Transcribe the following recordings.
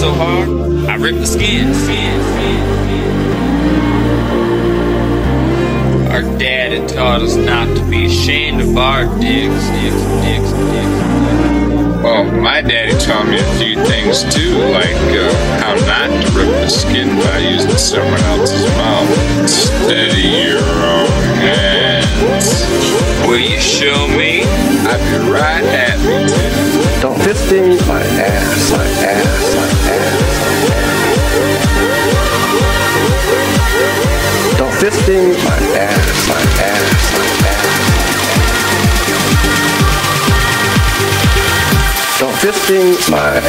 so hard, I ripped the skin. skin, skin. Our dad had taught us not to be ashamed of our dicks, dicks, dicks, dicks. Well, my daddy taught me a few things too, like uh, how not to rip the skin by using someone else's mouth. Steady your own hands. Will you show me? I'd be right at me, Don't fisting my ass, my ass, my ass. Don't fisting my ass, my ass, my ass. Don't fisting my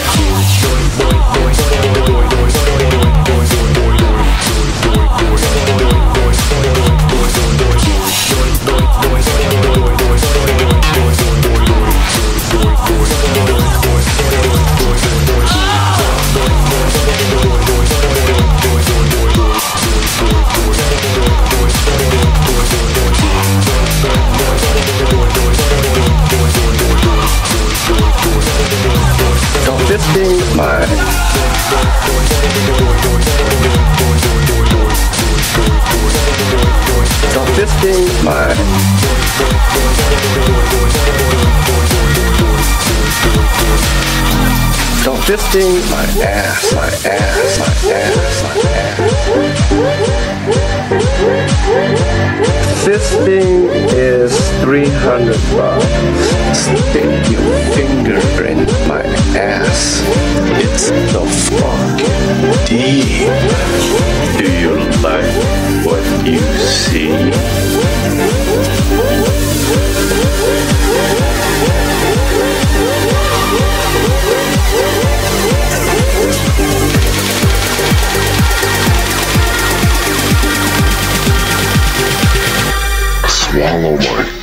Don't fisting my my Don't fisting my ass, my ass, my ass, Fisting is 300 bucks. Stick your finger in my ass. It's so fucking deep. Do you like what you see? Swallow my